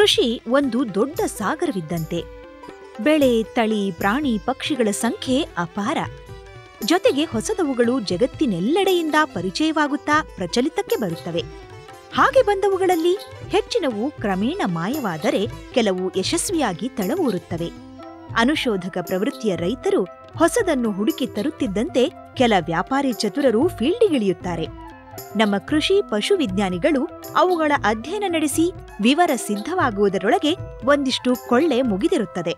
ಕೃಷಿ ಒಂದು ದೊಡ್ಡ ಸಾಗರವಿದ್ದಂತೆ. ಬೆಳೆ, ತಳಿ, ಪ್ರಾಣಿ, ಪಕ್ಷಿಗಳ ಸಂಖ್ಯೆ ಅಪಾರ. ಜೊತೆಗೆ ಹೊಸದವುಗಳು ಜಗತ್ತಿನೆಲ್ಲೆಡೆಯಿಂದ ಪರಿಚಯವಾಗುತ್ತಾ ಪ್ರಚಲಿತಕ್ಕೆ ಬರುತ್ತವೆ. ಹಾಗೆ ಬಂದವುಗಳಲ್ಲಿ ಹೆಚ್ಚಿನವು ಕ್ರಮೇಣ ಮಾಯವಾದರೆ ಕೆಲವು ಯಶಸ್ವಿಯಾಗಿ ತಳವೂರುತ್ತವೆ ಅನುಶೋಧಕ ಪ್ರವೃತ್ತಿಯ ರೈತರು ಹೊಸದನ್ನು ಹುಡುಕಿ ತರುತ್ತಿದ್ದಂತೆ ಕೆಲ ವ್ಯಾಪಾರಿ ಚತುರರು ಫೀಲ್ಡಿಗಿಳಿಯುತ್ತಾರೆ. ನಮ್ಮ ಕೃಷಿ ಪಶು ವಿಜ್ಞಾನಿಗಳು ಅವುಗಳ ಅಧ್ಯಯನ ನಡೆಸಿ ವಿವರ ಸಿದ್ಧವಾಗುವುದರೊಳಗೆ ಒಂದಿಷ್ಟು ಕೊಳ್ಳೆ ಮುಗಿದಿರುತ್ತದೆ.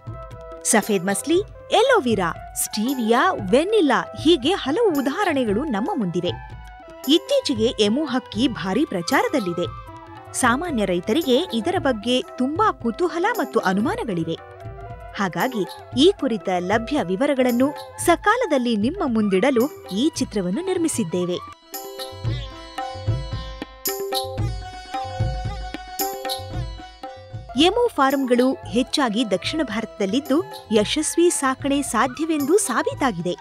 ಸಫೇದ್ ಮಸ್ಲಿ, ಎಲೋವಿರಾ, ಸ್ಟೀವಿಯಾ, ವೆನಿಲ್ಲಾ ಹೀಗೆ ಹಲವು ಉದಾಹರಣೆಗಳು ನಮ್ಮ ಮುಂದಿವೆ ಇತ್ತೀಚೆಗೆ ಎಮು ಹಕ್ಕಿ ಭಾರಿ ಪ್ರಚಾರದಲ್ಲಿದೆ. ಸಾಮಾನ್ಯ ರೈತರಿಗೆ ಇದರ ಬಗ್ಗೆ ತುಂಬಾ ಕುತೂಹಲ ಮತ್ತು ಅನುಮಾನಗಳಿವೆ. ಹಾಗಾಗಿ ಈ ಕುರಿತ ಲಭ್ಯ ವಿವರಗಳನ್ನು ಸಕಾಲದಲ್ಲಿ ನಿಮ್ಮ ಮುಂದಿಡಲು ಈ ಚಿತ್ರವನ್ನು ನಿರ್ಮಿಸಿದ್ದೇವೆ. ಎಮು ಫಾರಂಗಳು ಹೆಚ್ಚಾಗಿ ದಕ್ಷಿಣ ಭಾರತದಲ್ಲಿದ್ದು ಯಶಸ್ವಿ ಸಾಕಣೆ ಸಾಧ್ಯವೆಂದು ಸಾಬೀತಾಗಿದೆ.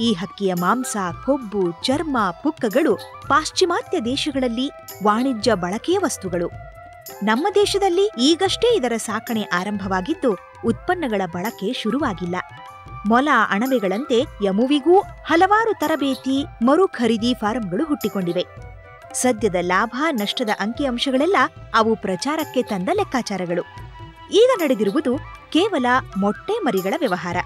ಈ ಹಕ್ಕಿಯ ಮಾಂಸ, ಕೊಬ್ಬು, ಚರ್ಮ, ಪುಕ್ಕಗಳು ಪಾಶ್ಚಿಮಾತ್ಯ ದೇಶಗಳಲ್ಲಿ ವಾಣಿಜ್ಯ ಬಳಕೆಯ ವಸ್ತುಗಳು. ನಮ್ಮ ದೇಶದಲ್ಲಿ ಈಗಷ್ಟೇ ಇದರ ಸಾಕಣೆ ಆರಂಭವಾಗಿದ್ದು ಉತ್ಪನ್ನಗಳ ಬಳಕೆ ಶುರುವಾಗಿಲ್ಲ. ಮೊಲ ಅಣಬೆಗಳಂತೆ ಯಮುವಿಗೂ ಹಲವಾರು ತರಬೇತಿ ಮರು ಖರೀದಿ ಫಾರಂಗಳು ಹುಟ್ಟಿಕೊಂಡಿವೆ. ಸದ್ಯದ ಲಾಭ, ನಷ್ಟದ ಅಂಕಿಅಂಶಗಳೆಲ್ಲ ಅವು ಪ್ರಚಾರಕ್ಕೆ ತಂದ ಲೆಕ್ಕಾಚಾರಗಳು. ಈಗ ನಡೆದಿರುವುದು ಕೇವಲ ಮೊಟ್ಟೆ ಮರಿಗಳ ವ್ಯವಹಾರ.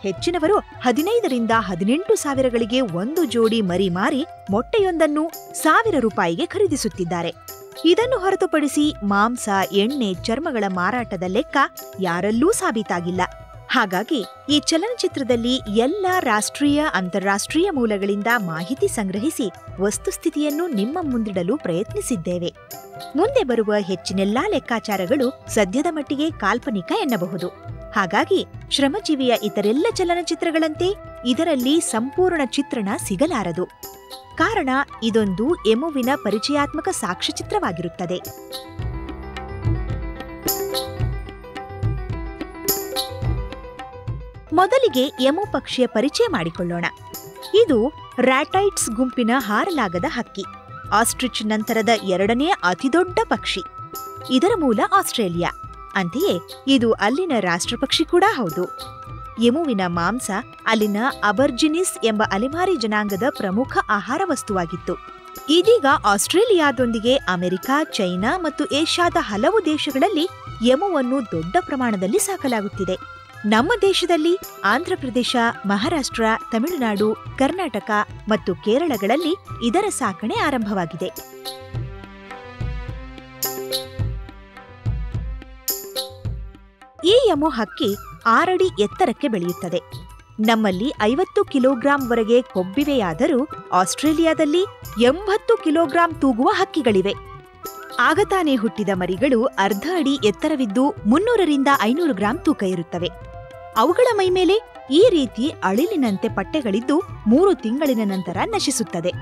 ಹೆಚ್ಚಿನವರು ಹದಿನೈದರಿಂದ ಹದಿನೆಂಟು ಸಾವಿರಗಳಿಗೆ ಒಂದು ಜೋಡಿ ಮರಿ ಮಾರಿ ಮೊಟ್ಟೆಯೊಂದನ್ನು ಸಾವಿರ ರೂಪಾಯಿಗೆ ಖರೀದಿಸುತ್ತಿದ್ದಾರೆ. ಇದನ್ನು ಹೊರತುಪಡಿಸಿ ಮಾಂಸ, ಎಣ್ಣೆ, ಚರ್ಮಗಳ ಮಾರಾಟದ ಲೆಕ್ಕ ಯಾರಲ್ಲೂ ಸಾಬೀತಾಗಿಲ್ಲ. ಹಾಗಾಗಿ ಈ ಚಲನಚಿತ್ರದಲ್ಲಿ ಎಲ್ಲ ರಾಷ್ಟ್ರೀಯ, ಅಂತಾರಾಷ್ಟ್ರೀಯ ಮೂಲಗಳಿಂದ ಮಾಹಿತಿ ಸಂಗ್ರಹಿಸಿ ವಸ್ತುಸ್ಥಿತಿಯನ್ನು ನಿಮ್ಮ ಮುಂದಿಡಲು ಪ್ರಯತ್ನಿಸಿದ್ದೇವೆ. ಮುಂದೆ ಬರುವ ಹೆಚ್ಚಿನೆಲ್ಲಾ ಲೆಕ್ಕಾಚಾರಗಳು ಸದ್ಯದ ಮಟ್ಟಿಗೆ ಕಾಲ್ಪನಿಕ ಎನ್ನಬಹುದು. ಹಾಗಾಗಿ ಶ್ರಮಜೀವಿಯ ಇತರೆಲ್ಲ ಚಲನಚಿತ್ರಗಳಂತೆ ಇದರಲ್ಲಿ ಸಂಪೂರ್ಣ ಚಿತ್ರಣ ಸಿಗಲಾರದು. ಕಾರಣ ಇದೊಂದು ಎಮುವಿನ ಪರಿಚಯಾತ್ಮಕ ಸಾಕ್ಷ್ಯಚಿತ್ರವಾಗಿರುತ್ತದೆ. ಮೊದಲಿಗೆ ಯಮು ಪಕ್ಷಿಯ ಪರಿಚಯ ಮಾಡಿಕೊಳ್ಳೋಣ. ಇದು ರ್ಯಾಟೈಟ್ಸ್ ಗುಂಪಿನ ಹಾರಲಾಗದ ಹಕ್ಕಿ. ಆಸ್ಟ್ರಿಚ್ ನಂತರದ ಎರಡನೇ ಅತಿದೊಡ್ಡ ಪಕ್ಷಿ. ಇದರ ಮೂಲ ಆಸ್ಟ್ರೇಲಿಯಾ. ಅಂತೆಯೇ, ಇದು ಅಲ್ಲಿನ ರಾಷ್ಟ್ರಪಕ್ಷಿ ಕೂಡ ಹೌದು. ಯಮುವಿನ ಮಾಂಸ ಅಲ್ಲಿನ ಅಬರ್ಜಿನಿಸ್ ಎಂಬ ಅಲೆಮಾರಿ ಜನಾಂಗದ ಪ್ರಮುಖ ಆಹಾರ ವಸ್ತುವಾಗಿತ್ತು. ಇದೀಗ ಆಸ್ಟ್ರೇಲಿಯಾದೊಂದಿಗೆ ಅಮೆರಿಕ, ಚೈನಾ ಮತ್ತು ಏಷ್ಯಾದ ಹಲವು ದೇಶಗಳಲ್ಲಿ ಯಮುವನ್ನು ದೊಡ್ಡ ಪ್ರಮಾಣದಲ್ಲಿ ಸಾಕಲಾಗುತ್ತಿದೆ. ನಮ್ಮ ದೇಶದಲ್ಲಿ ಆಂಧ್ರಪ್ರದೇಶ ಮಹಾರಾಷ್ಟ್ರ, ತಮಿಳುನಾಡು, ಕರ್ನಾಟಕ ಮತ್ತು ಕೇರಳಗಳಲ್ಲಿ ಇದರ ಸಾಕಣೆ ಆರಂಭವಾಗಿದೆ. ಈ ಯಮೋ ಹಕ್ಕಿ ಆರಡಿ ಎತ್ತರಕ್ಕೆ ಬೆಳೆಯುತ್ತದೆ. ನಮ್ಮಲ್ಲಿ ಐವತ್ತು ಕಿಲೋಗ್ರಾಂವರೆಗೆ ಕೊಬ್ಬಿವೆಯಾದರೂ ಆಸ್ಟ್ರೇಲಿಯಾದಲ್ಲಿ ಎಂಬತ್ತು ಕಿಲೋಗ್ರಾಂ ತೂಗುವ ಹಕ್ಕಿಗಳಿವೆ. ಆಗ ತಾನೇ ಹುಟ್ಟಿದ ಮರಿಗಳು ಅರ್ಧ ಅಡಿ ಎತ್ತರವಿದ್ದು ಮುನ್ನೂರರಿಂದ ಐನೂರು ಗ್ರಾಂ ತೂಕ ಇರುತ್ತವೆ. ಅವುಗಳ ಮೈಮೇಲೆ ಈ ರೀತಿ ಅಳಿಲಿನಂತೆ ಪಟ್ಟೆಗಳಿದ್ದು ಮೂರು ತಿಂಗಳಿನ ನಂತರ ನಶಿಸುತ್ತದೆ.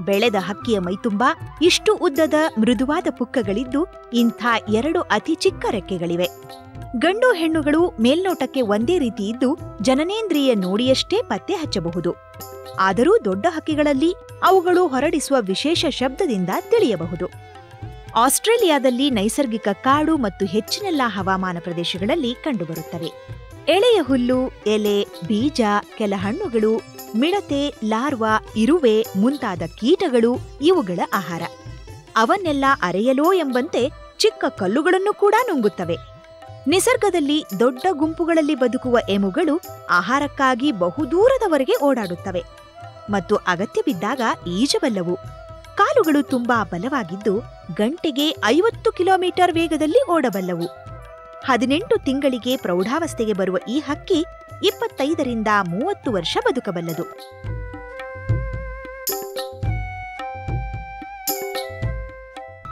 ಬೆಳೆದ ಹಕ್ಕಿಯ ಮೈತುಂಬ ಇಷ್ಟು ಉದ್ದದ ಮೃದುವಾದ ಪುಕ್ಕಗಳಿದ್ದು ಇಂಥ ಎರಡು ಅತಿ ಚಿಕ್ಕ ರೆಕ್ಕೆಗಳಿವೆ. ಗಂಡು ಹೆಣ್ಣುಗಳು ಮೇಲ್ನೋಟಕ್ಕೆ ಒಂದೇ ರೀತಿ ಇದ್ದು ಜನನೇಂದ್ರಿಯ ನೋಡಿಯಷ್ಟೇ ಪತ್ತೆ ಹಚ್ಚಬಹುದು. ಆದರೂ ದೊಡ್ಡ ಹಕ್ಕಿಗಳಲ್ಲಿ ಅವುಗಳು ಹೊರಡಿಸುವ ವಿಶೇಷ ಶಬ್ದದಿಂದ ತಿಳಿಯಬಹುದು. ಆಸ್ಟ್ರೇಲಿಯಾದಲ್ಲಿ ನೈಸರ್ಗಿಕ ಕಾಡು ಮತ್ತು ಹೆಚ್ಚಿನೆಲ್ಲ ಹವಾಮಾನ ಪ್ರದೇಶಗಳಲ್ಲಿ ಕಂಡುಬರುತ್ತವೆ. ಎಳೆಯ ಹುಲ್ಲು, ಎಲೆ, ಬೀಜ, ಕೆಲ ಹಣ್ಣುಗಳು, ಮಿಡತೆ, ಲಾರ್ವಾ, ಇರುವೆ ಮುಂತಾದ ಕೀಟಗಳು ಇವುಗಳ ಆಹಾರ. ಅವನ್ನೆಲ್ಲ ಅರೆಯಲೋ ಎಂಬಂತೆ ಚಿಕ್ಕ ಕಲ್ಲುಗಳನ್ನು ಕೂಡ ನುಂಗುತ್ತವೆ. ನಿಸರ್ಗದಲ್ಲಿ ದೊಡ್ಡ ಗುಂಪುಗಳಲ್ಲಿ ಬದುಕುವ ಎಮುಗಳು ಆಹಾರಕ್ಕಾಗಿ ಬಹುದೂರದವರೆಗೆ ಓಡಾಡುತ್ತವೆ. ಮತ್ತು ಅಗತ್ಯ ಬಿದ್ದಾಗ ಈಜಬಲ್ಲವು. ಕಾಲುಗಳು ತುಂಬಾ ಬಲವಾಗಿದ್ದು ಗಂಟೆಗೆ ಐವತ್ತು ಕಿಲೋಮೀಟರ್ ವೇಗದಲ್ಲಿ ಓಡಬಲ್ಲವು. ಹದಿನೆಂಟು ತಿಂಗಳಿಗೆ ಪ್ರೌಢಾವಸ್ಥೆಗೆ ಬರುವ ಈ ಹಕ್ಕಿ ಇಪ್ಪತ್ತೈದರಿಂದ ಮೂವತ್ತು ವರ್ಷ ಬದುಕಬಲ್ಲದು.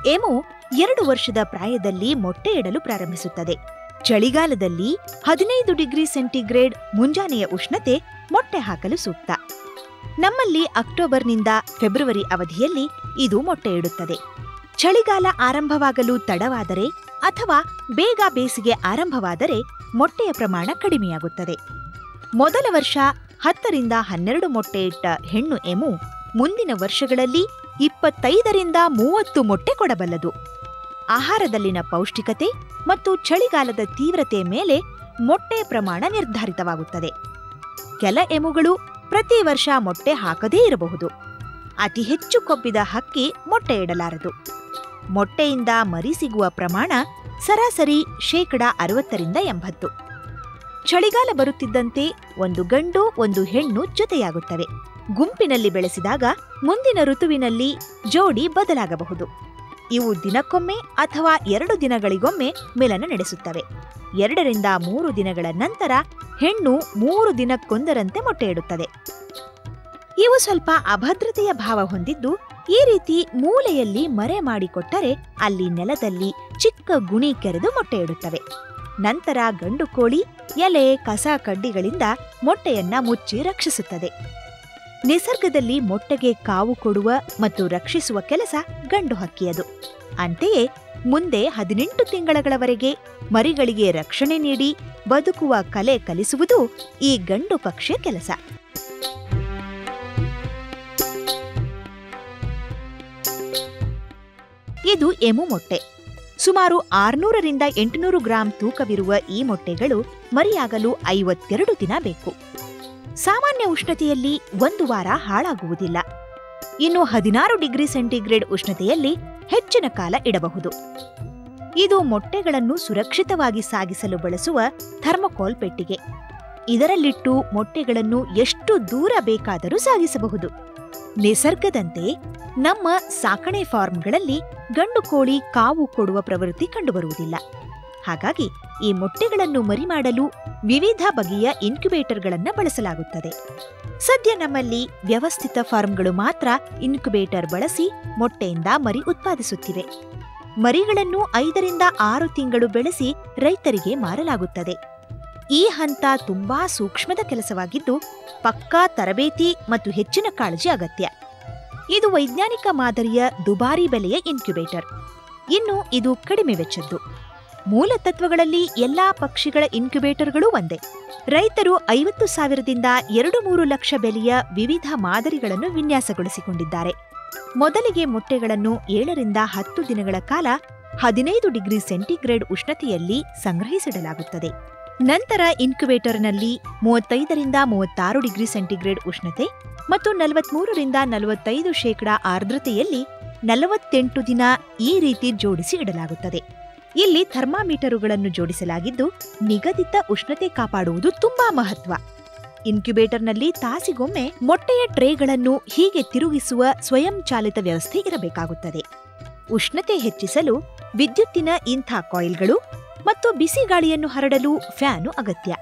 ಎಮು ಎರಡು ವರ್ಷದ ಪ್ರಾಯದಲ್ಲಿ ಮೊಟ್ಟೆ ಇಡಲು ಪ್ರಾರಂಭಿಸುತ್ತದೆ. ಚಳಿಗಾಲದಲ್ಲಿ ಹದಿನೈದು ಡಿಗ್ರಿ ಸೆಂಟಿಗ್ರೇಡ್ ಮುಂಜಾನೆಯ ಉಷ್ಣತೆ ಮೊಟ್ಟೆ ಹಾಕಲು ಸೂಕ್ತ. ನಮ್ಮಲ್ಲಿ ಅಕ್ಟೋಬರ್ನಿಂದ ಫೆಬ್ರವರಿ ಅವಧಿಯಲ್ಲಿ ಇದು ಮೊಟ್ಟೆ ಇಡುತ್ತದೆ. ಚಳಿಗಾಲ ಆರಂಭವಾಗಲು ತಡವಾದರೆ ಅಥವಾ ಬೇಗ ಬೇಸಿಗೆ ಆರಂಭವಾದರೆ ಮೊಟ್ಟೆಯ ಪ್ರಮಾಣ ಕಡಿಮೆಯಾಗುತ್ತದೆ. ಮೊದಲ ವರ್ಷ ಹತ್ತರಿಂದ ಹನ್ನೆರಡು ಮೊಟ್ಟೆ ಇಟ್ಟ ಹೆಣ್ಣು ಎಮು ಮುಂದಿನ ವರ್ಷಗಳಲ್ಲಿ ಇಪ್ಪತ್ತೈದರಿಂದ ಮೂವತ್ತು ಮೊಟ್ಟೆ ಕೊಡಬಲ್ಲದು. ಆಹಾರದಲ್ಲಿನ ಪೌಷ್ಟಿಕತೆ ಮತ್ತು ಚಳಿಗಾಲದ ತೀವ್ರತೆ ಮೇಲೆ ಮೊಟ್ಟೆಯ ಪ್ರಮಾಣ ನಿರ್ಧಾರಿತವಾಗುತ್ತದೆ. ಕೆಲ ಎಮುಗಳು ಪ್ರತಿ ವರ್ಷ ಮೊಟ್ಟೆ ಹಾಕದೇ ಇರಬಹುದು. ಅತಿ ಹೆಚ್ಚು ಕೊಬ್ಬಿದ ಹಕ್ಕಿ ಮೊಟ್ಟೆ ಇಡಲಾರದು. ಮೊಟ್ಟೆಯಿಂದ ಮರಿ ಸಿಗುವ ಪ್ರಮಾಣ ಸರಾಸರಿ ಶೇಕಡ ಅರವತ್ತರಿಂದ ಎಂಬತ್ತು. ಚಳಿಗಾಲ ಬರುತ್ತಿದ್ದಂತೆ ಒಂದು ಗಂಡು ಒಂದು ಹೆಣ್ಣು ಜೊತೆಯಾಗುತ್ತವೆ. ಗುಂಪಿನಲ್ಲಿ ಬೆಳೆಸಿದಾಗ ಮುಂದಿನ ಋತುವಿನಲ್ಲಿ ಜೋಡಿ ಬದಲಾಗಬಹುದು. ಇವು ದಿನಕ್ಕೊಮ್ಮೆ ಅಥವಾ ಎರಡು ದಿನಗಳಿಗೊಮ್ಮೆ ಮಿಲನ ನಡೆಸುತ್ತವೆ. ಎರಡರಿಂದ ಮೂರು ದಿನಗಳ ನಂತರ ಹೆಣ್ಣು ಮೂರು ದಿನಕ್ಕೊಂದರಂತೆ ಮೊಟ್ಟೆ ಇಡುತ್ತದೆ ಇವು ಸ್ವಲ್ಪ ಅಭದ್ರತೆಯ ಭಾವ ಹೊಂದಿದ್ದು, ಈ ರೀತಿ ಮೂಲೆಯಲ್ಲಿ ಮರೆ ಮಾಡಿಕೊಟ್ಟರೆ ಅಲ್ಲಿ ನೆಲದಲ್ಲಿ ಚಿಕ್ಕ ಗುಣಿ ಕೆರೆದು ಮೊಟ್ಟೆ ಇಡುತ್ತವೆ ನಂತರ ಗಂಡು ಕೋಳಿ, ಎಲೆ, ಕಸ ಕಡ್ಡಿಗಳಿಂದ ಮೊಟ್ಟೆಯನ್ನ ಮುಚ್ಚಿ ರಕ್ಷಿಸುತ್ತದೆ. ನಿಸರ್ಗದಲ್ಲಿ ಮೊಟ್ಟೆಗೆ ಕಾವು ಕೊಡುವ ಮತ್ತು ರಕ್ಷಿಸುವ ಕೆಲಸ ಗಂಡು ಹಕ್ಕಿಯದು. ಅಂತೆಯೇ ಮುಂದೆ ಹದಿನೆಂಟು ತಿಂಗಳಗಳವರೆಗೆ ಮರಿಗಳಿಗೆ ರಕ್ಷಣೆ ನೀಡಿ ಬದುಕುವ ಕಲೆ ಕಲಿಸುವುದು ಈ ಗಂಡು ಪಕ್ಷಿಯ ಕೆಲಸ. ಇದು ಎಮು ಮೊಟ್ಟೆ. ಸುಮಾರು ಆರ್ನೂರರಿಂದ ಎಂಟುನೂರು ಗ್ರಾಂ ತೂಕವಿರುವ ಈ ಮೊಟ್ಟೆಗಳು ಮರಿಯಾಗಲು ಐವತ್ತೆರಡು ದಿನ ಬೇಕು. ಸಾಮಾನ್ಯ ಉಷ್ಣತೆಯಲ್ಲಿ ಒಂದು ವಾರ ಹಾಳಾಗುವುದಿಲ್ಲ. ಇನ್ನು ಹದಿನಾರು ಡಿಗ್ರಿ ಸೆಂಟಿಗ್ರೇಡ್ ಉಷ್ಣತೆಯಲ್ಲಿ ಹೆಚ್ಚಿನ ಕಾಲ ಇಡಬಹುದು. ಇದು ಮೊಟ್ಟೆಗಳನ್ನು ಸುರಕ್ಷಿತವಾಗಿ ಸಾಗಿಸಲು ಬಳಸುವ ಥರ್ಮಕೋಲ್ ಪೆಟ್ಟಿಗೆ ಇದರಲ್ಲಿಟ್ಟು ಮೊಟ್ಟೆಗಳನ್ನು ಎಷ್ಟು ದೂರ ಬೇಕಾದರೂ ಸಾಗಿಸಬಹುದು. ನಿಸರ್ಗದಂತೆ ನಮ್ಮ ಸಾಕಣೆ ಫಾರ್ಮ್ಗಳಲ್ಲಿ ಗಂಡು ಕೋಳಿ ಕಾವು ಕೊಡುವ ಪ್ರವೃತ್ತಿ ಕಂಡುಬರುವುದಿಲ್ಲ. ಹಾಗಾಗಿ ಈ ಮೊಟ್ಟೆಗಳನ್ನು ಮರಿ ಮಾಡಲು ವಿವಿಧ ಬಗೆಯ ಇನ್ಕ್ಯುಬೇಟರ್ಗಳನ್ನು ಬಳಸಲಾಗುತ್ತದೆ. ಸದ್ಯ ನಮ್ಮಲ್ಲಿ ವ್ಯವಸ್ಥಿತ ಫಾರ್ಮ್ಗಳು ಮಾತ್ರ ಇನ್ಕ್ಯುಬೇಟರ್ ಬಳಸಿ ಮೊಟ್ಟೆಯಿಂದ ಮರಿ ಉತ್ಪಾದಿಸುತ್ತಿವೆ. ಮರಿಗಳನ್ನು ಐದರಿಂದ ಆರು ತಿಂಗಳು ಬೆಳೆಸಿ ರೈತರಿಗೆ ಮಾರಲಾಗುತ್ತದೆ. ಈ ಹಂತ ತುಂಬಾ ಸೂಕ್ಷ್ಮದ ಕೆಲಸವಾಗಿದ್ದು ಪಕ್ಕಾ ತರಬೇತಿ ಮತ್ತು ಹೆಚ್ಚಿನ ಕಾಳಜಿ ಅಗತ್ಯ. ಇದು ವೈಜ್ಞಾನಿಕ ಮಾದರಿಯ ದುಬಾರಿ ಬೆಲೆಯ ಇನ್ಕ್ಯುಬೇಟರ್. ಇನ್ನು ಇದು ಕಡಿಮೆ ವೆಚ್ಚದ್ದು. ಮೂಲ ತತ್ವಗಳಲ್ಲಿ ಎಲ್ಲಾ ಪಕ್ಷಿಗಳ ಇನ್ಕ್ಯುಬೇಟರ್ಗಳು ಒಂದೇ. ರೈತರು ಐವತ್ತು ಸಾವಿರದಿಂದ ಎರಡು ಮೂರು ಲಕ್ಷ ಬೆಲೆಯ ವಿವಿಧ ಮಾದರಿಗಳನ್ನು ವಿನ್ಯಾಸಗೊಳಿಸಿಕೊಂಡಿದ್ದಾರೆ. ಮೊದಲಿಗೆ ಮೊಟ್ಟೆಗಳನ್ನು ಏಳರಿಂದ ಹತ್ತು ದಿನಗಳ ಕಾಲ ಹದಿನೈದು ಡಿಗ್ರಿ ಸೆಂಟಿಗ್ರೇಡ್ ಉಷ್ಣತೆಯಲ್ಲಿ ಸಂಗ್ರಹಿಸಿಡಲಾಗುತ್ತದೆ. ನಂತರ ಇನ್ಕ್ಯುಬೇಟರ್ನಲ್ಲಿ ಮೂವತ್ತೈದರಿಂದ ಮೂವತ್ತಾರು ಡಿಗ್ರಿ ಸೆಂಟಿಗ್ರೇಡ್ ಉಷ್ಣತೆ ಮತ್ತು ನಲವತ್ಮೂರರಿಂದ ನಲವತ್ತೈದು ಶೇಕಡಾ ಆರ್ದ್ರತೆಯಲ್ಲಿ ನಲವತ್ತೆಂಟು ದಿನ ಈ ರೀತಿ ಜೋಡಿಸಿ ಇಡಲಾಗುತ್ತದೆ. ಇಲ್ಲಿ ಥರ್ಮಾಮೀಟರುಗಳನ್ನು ಜೋಡಿಸಲಾಗಿದ್ದು ನಿಗದಿತ ಉಷ್ಣತೆ ಕಾಪಾಡುವುದು ತುಂಬಾ ಮಹತ್ವ. ಇನ್ಕ್ಯುಬೇಟರ್ನಲ್ಲಿ ತಾಸಿಗೊಮ್ಮೆ ಮೊಟ್ಟೆಯ ಟ್ರೇಗಳನ್ನು ಹೀಗೆ ತಿರುಗಿಸುವ ಸ್ವಯಂಚಾಲಿತ ವ್ಯವಸ್ಥೆ ಇರಬೇಕಾಗುತ್ತದೆ. ಉಷ್ಣತೆ ಹೆಚ್ಚಿಸಲು ವಿದ್ಯುತ್ತಿನ ಇಂಥ ಕಾಯಿಲ್ಗಳು ಮತ್ತು ಬಿಸಿ ಗಾಳಿಯನ್ನು ಹರಡಲು ಫ್ಯಾನು ಅಗತ್ಯ.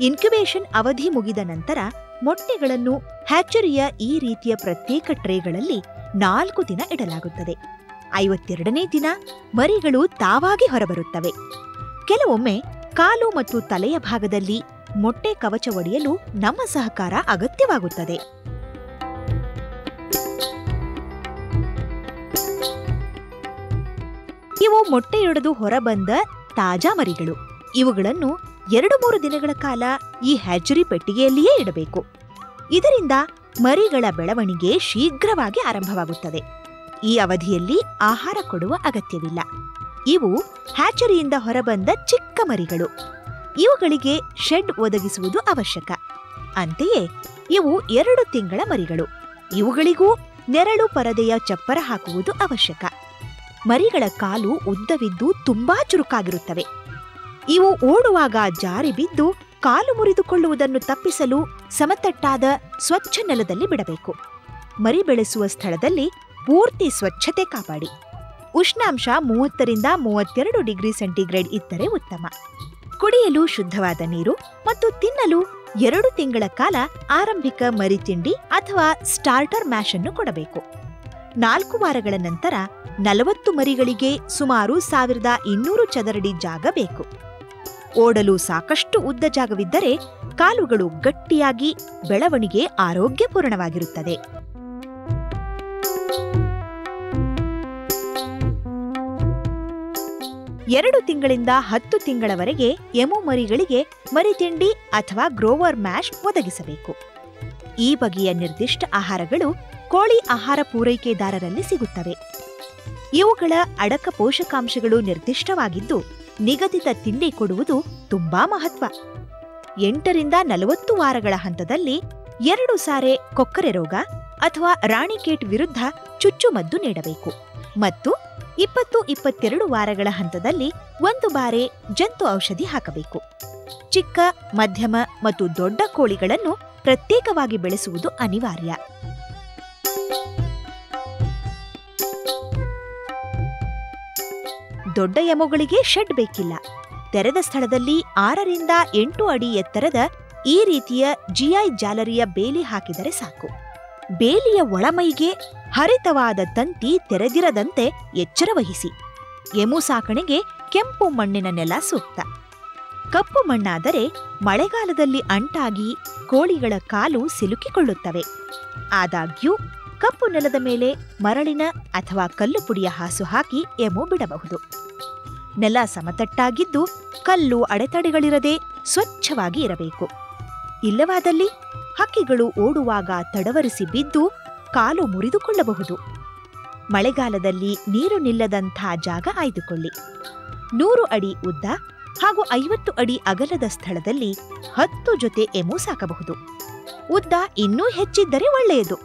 ಇನ್ಕ್ಯುಬೇಷನ್ ಅವಧಿ ಮುಗಿದ ನಂತರ ಮೊಟ್ಟೆಗಳನ್ನು ಹ್ಯಾಚರಿಯ ಈ ರೀತಿಯ ಪ್ರತ್ಯೇಕ ಟ್ರೇಗಳಲ್ಲಿ ನಾಲ್ಕು ದಿನ ಇಡಲಾಗುತ್ತದೆ. ಐವತ್ತೆರಡನೇ ದಿನ ಮರಿಗಳು ತಾವಾಗಿ ಹೊರಬರುತ್ತವೆ. ಕೆಲವೊಮ್ಮೆ ಕಾಲು ಮತ್ತು ತಲೆಯ ಭಾಗದಲ್ಲಿ ಮೊಟ್ಟೆ ಕವಚ ಒಡೆಯಲು ನಮ್ಮ ಸಹಕಾರ ಅಗತ್ಯವಾಗುತ್ತದೆ. ಇವು ಮೊಟ್ಟೆಯೊಡೆದು ಹೊರಬಂದ ತಾಜಾ ಮರಿಗಳು. ಇವುಗಳನ್ನು ಎರಡು ಮೂರು ದಿನಗಳ ಕಾಲ ಈ ಹ್ಯಾಚರಿ ಪೆಟ್ಟಿಗೆಯಲ್ಲಿಯೇ ಇಡಬೇಕು. ಇದರಿಂದ ಮರಿಗಳ ಬೆಳವಣಿಗೆ ಶೀಘ್ರವಾಗಿ ಆರಂಭವಾಗುತ್ತದೆ. ಈ ಅವಧಿಯಲ್ಲಿ ಆಹಾರ ಕೊಡುವ ಅಗತ್ಯವಿಲ್ಲ. ಇವು ಹ್ಯಾಚರಿಯಿಂದ ಹೊರಬಂದ ಚಿಕ್ಕ ಮರಿಗಳು. ಇವುಗಳಿಗೆ ಶೆಡ್ ಒದಗಿಸುವುದು ಅವಶ್ಯಕ. ಅಂತೆಯೇ, ಇವು ಎರಡು ತಿಂಗಳ ಮರಿಗಳು. ಇವುಗಳಿಗೂ ನೆರಳು ಪರದೆಯ ಚಪ್ಪರ ಹಾಕುವುದು ಅವಶ್ಯಕ. ಮರಿಗಳ ಕಾಲು ಉದ್ದವಿದ್ದು ತುಂಬಾ ಚುರುಕಾಗಿರುತ್ತವೆ. ಇವು ಓಡುವಾಗ ಜಾರಿ ಬಿದ್ದು ಕಾಲು ಮುರಿದುಕೊಳ್ಳುವುದನ್ನು ತಪ್ಪಿಸಲು ಸಮತಟ್ಟಾದ ಸ್ವಚ್ಛ ನೆಲದಲ್ಲಿ ಬಿಡಬೇಕು. ಮರಿ ಬೆಳೆಸುವ ಸ್ಥಳದಲ್ಲಿ ಪೂರ್ತಿ ಸ್ವಚ್ಛತೆ ಕಾಪಾಡಿ. ಉಷ್ಣಾಂಶ ಮೂವತ್ತರಿಂದ ಮೂವತ್ತೆರಡು ಡಿಗ್ರಿ ಸೆಂಟಿಗ್ರೇಡ್ ಇದ್ದರೆ ಉತ್ತಮ. ಕುಡಿಯಲು ಶುದ್ಧವಾದ ನೀರು ಮತ್ತು ತಿನ್ನಲು ಎರಡು ತಿಂಗಳ ಕಾಲ ಆರಂಭಿಕ ಮರಿ ತಿಂಡಿ ಅಥವಾ ಸ್ಟಾರ್ಟರ್ ಮ್ಯಾಶ್ ಅನ್ನು ಕೊಡಬೇಕು. ನಾಲ್ಕು ವಾರಗಳ ನಂತರ ನಲವತ್ತು ಮರಿಗಳಿಗೆ ಸುಮಾರು ಸಾವಿರದ ಇನ್ನೂರು ಚದರಡಿ ಜಾಗ ಬೇಕು. ಓಡಲು ಸಾಕಷ್ಟು ಉದ್ದ ಜಾಗವಿದ್ದರೆ ಕಾಲುಗಳು ಗಟ್ಟಿಯಾಗಿ ಬೆಳವಣಿಗೆ ಆರೋಗ್ಯಪೂರ್ಣವಾಗಿರುತ್ತದೆ. ಎರಡು ತಿಂಗಳಿಂದ ಹತ್ತು ತಿಂಗಳವರೆಗೆ ಎಮು ಮರಿಗಳಿಗೆ ಮರಿತಿಂಡಿ ಅಥವಾ ಗ್ರೋವರ್ ಮ್ಯಾಶ್ ಒದಗಿಸಬೇಕು. ಈ ಬಗೆಯ ನಿರ್ದಿಷ್ಟ ಆಹಾರಗಳು ಕೋಳಿ ಆಹಾರ ಪೂರೈಕೆದಾರರಲ್ಲಿ ಸಿಗುತ್ತವೆ. ಇವುಗಳ ಅಡಕ ಪೋಷಕಾಂಶಗಳು ನಿರ್ದಿಷ್ಟವಾಗಿದ್ದು ನಿಗದಿತ ತಿಂಡಿ ಕೊಡುವುದು ತುಂಬಾ ಮಹತ್ವ. ಎಂಟರಿಂದ ನಲವತ್ತು ವಾರಗಳ ಹಂತದಲ್ಲಿ ಎರಡು ಸಾರೆ ಕೊಕ್ಕರೆ ರೋಗ ಅಥವಾ ರಾಣಿಕೇಟ್ ವಿರುದ್ಧ ಚುಚ್ಚುಮದ್ದು ನೀಡಬೇಕು. ಮತ್ತು ಇಪ್ಪತ್ತು ಇಪ್ಪತ್ತೆರಡು ವಾರಗಳ ಹಂತದಲ್ಲಿ ಒಂದು ಬಾರಿ ಜಂತು ಔಷಧಿ ಹಾಕಬೇಕು. ಚಿಕ್ಕ, ಮಧ್ಯಮ ಮತ್ತು ದೊಡ್ಡ ಕೋಳಿಗಳನ್ನು ಪ್ರತ್ಯೇಕವಾಗಿ ಬೆಳೆಸುವುದು ಅನಿವಾರ್ಯ. ದೊಡ್ಡ ಯಮುಗಳಿಗೆ ಶೆಡ್ ಬೇಕಿಲ್ಲ. ತೆರೆದ ಸ್ಥಳದಲ್ಲಿ ಆರರಿಂದ ಎಂಟು ಅಡಿ ಎತ್ತರದ ಈ ರೀತಿಯ ಜಿಐ ಜಾಲರಿಯ ಬೇಲಿ ಹಾಕಿದರೆ ಸಾಕು. ಬೇಲಿಯ ಒಳಮೈಗೆ ಹರಿತವಾದ ತಂತಿ ತೆರೆದಿರದಂತೆ ಎಚ್ಚರ ವಹಿಸಿ ಎಮು ಸಾಕಣೆಗೆ ಕೆಂಪು ಮಣ್ಣಿನ ನೆಲ ಸೂಕ್ತ. ಕಪ್ಪು ಮಣ್ಣಾದರೆ ಮಳೆಗಾಲದಲ್ಲಿ ಅಂಟಾಗಿ ಕೋಳಿಗಳ ಕಾಲು ಸಿಲುಕಿಕೊಳ್ಳುತ್ತವೆ. ಆದಾಗ್ಯೂ ಕಪ್ಪು ನೆಲದ ಮೇಲೆ ಮರಳಿನ ಅಥವಾ ಕಲ್ಲು ಪುಡಿಯ ಹಾಸು ಹಾಕಿ ಎಮು ಬಿಡಬಹುದು. ನೆಲ ಸಮತಟ್ಟಾಗಿದ್ದು ಕಲ್ಲು ಅಡೆತಡೆಗಳಿರದೆ ಸ್ವಚ್ಛವಾಗಿ ಇರಬೇಕು. ಇಲ್ಲವಾದಲ್ಲಿ ಹಕ್ಕಿಗಳು ಓಡುವಾಗ ತಡವರಿಸಿ ಬಿದ್ದು ಕಾಲು ಮುರಿದುಕೊಳ್ಳಬಹುದು. ಮಳೆಗಾಲದಲ್ಲಿ ನೀರು ನಿಲ್ಲದಂಥ ಜಾಗ ಆಯ್ದುಕೊಳ್ಳಿ. ನೂರು ಅಡಿ ಉದ್ದ ಹಾಗೂ ಐವತ್ತು ಅಡಿ ಅಗಲದ ಸ್ಥಳದಲ್ಲಿ ಹತ್ತು ಜೊತೆ ಎಮು ಸಾಕಬಹುದು. ಉದ್ದ ಇನ್ನೂ ಹೆಚ್ಚಿದ್ದರೆ ಒಳ್ಳೆಯದು.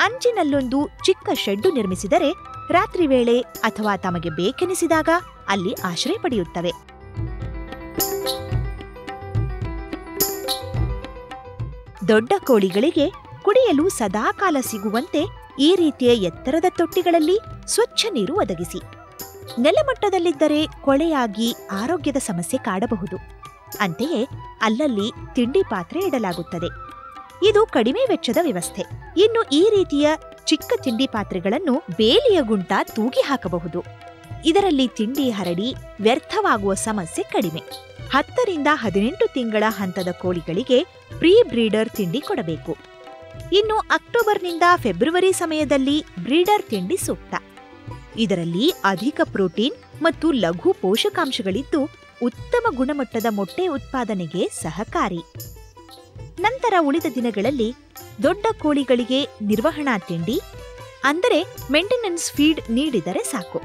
ಅಂಚಿನಲ್ಲೊಂದು ಚಿಕ್ಕ ಶೆಡ್ಡು ನಿರ್ಮಿಸಿದರೆ ರಾತ್ರಿ ವೇಳೆ ಅಥವಾ ತಮಗೆ ಬೇಕೆನಿಸಿದಾಗ ಅಲ್ಲಿ ಆಶ್ರಯ ಪಡೆಯುತ್ತವೆ. ದೊಡ್ಡ ಕೋಳಿಗಳಿಗೆ ಕುಡಿಯಲು ಸದಾಕಾಲ ಸಿಗುವಂತೆ ಈ ರೀತಿಯ ಎತ್ತರದ ತೊಟ್ಟಿಗಳಲ್ಲಿ ಸ್ವಚ್ಛ ನೀರು ಒದಗಿಸಿ. ನೆಲಮಟ್ಟದಲ್ಲಿದ್ದರೆ ಕೊಳೆಯಾಗಿ ಆರೋಗ್ಯದ ಸಮಸ್ಯೆ ಕಾಡಬಹುದು. ಅಂತೆಯೇ ಅಲ್ಲಲ್ಲಿ ತಿಂಡಿ ಪಾತ್ರೆ ಇಡಲಾಗುತ್ತದೆ. ಇದು ಕಡಿಮೆ ವೆಚ್ಚದ ವ್ಯವಸ್ಥೆ. ಇನ್ನು ಈ ರೀತಿಯ ಚಿಕ್ಕ ತಿಂಡಿ ಪಾತ್ರೆಗಳನ್ನು ಬೇಲಿಯ ಗುಂಟ ತೂಗಿ ಹಾಕಬಹುದು ಇದರಲ್ಲಿ ತಿಂಡಿ ಹರಡಿ ವ್ಯರ್ಥವಾಗುವ ಸಮಸ್ಯೆ ಕಡಿಮೆ. ಹತ್ತರಿಂದ ಹದಿನೆಂಟು ತಿಂಗಳ ಹಂತದ ಕೋಳಿಗಳಿಗೆ ಪ್ರೀ ಬ್ರೀಡರ್ ತಿಂಡಿ ಕೊಡಬೇಕು. ಇನ್ನು ಅಕ್ಟೋಬರ್ನಿಂದ ಫೆಬ್ರವರಿ ಸಮಯದಲ್ಲಿ ಬ್ರೀಡರ್ ತಿಂಡಿ ಸೂಕ್ತ. ಇದರಲ್ಲಿ ಅಧಿಕ ಪ್ರೋಟೀನ್ ಮತ್ತು ಲಘು ಪೋಷಕಾಂಶಗಳಿದ್ದು ಉತ್ತಮ ಗುಣಮಟ್ಟದ ಮೊಟ್ಟೆ ಉತ್ಪಾದನೆಗೆ ಸಹಕಾರಿ. ನಂತರ ಉಳಿದ ದಿನಗಳಲ್ಲಿ ದೊಡ್ಡ ಕೋಳಿಗಳಿಗೆ ನಿರ್ವಹಣಾ ತಿಂಡಿ, ಅಂದರೆ ಮೇಂಟೆನೆನ್ಸ್ ಫೀಡ್ ನೀಡಿದರೆ ಸಾಕು.